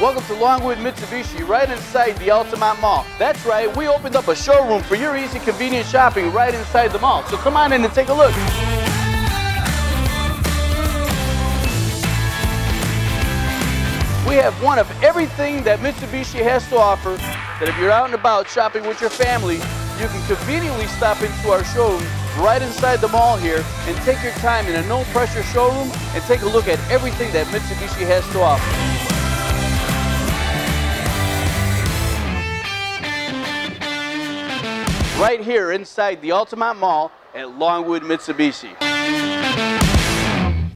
Welcome to Longwood Mitsubishi, right inside the Altamonte Mall. That's right, we opened up a showroom for your easy, convenient shopping right inside the mall. So come on in and take a look. We have one of everything that Mitsubishi has to offer that if you're out and about shopping with your family, you can conveniently stop into our showroom right inside the mall here and take your time in a no pressure showroom and take a look at everything that Mitsubishi has to offer. Right here inside the Altamonte Mall at Longwood Mitsubishi.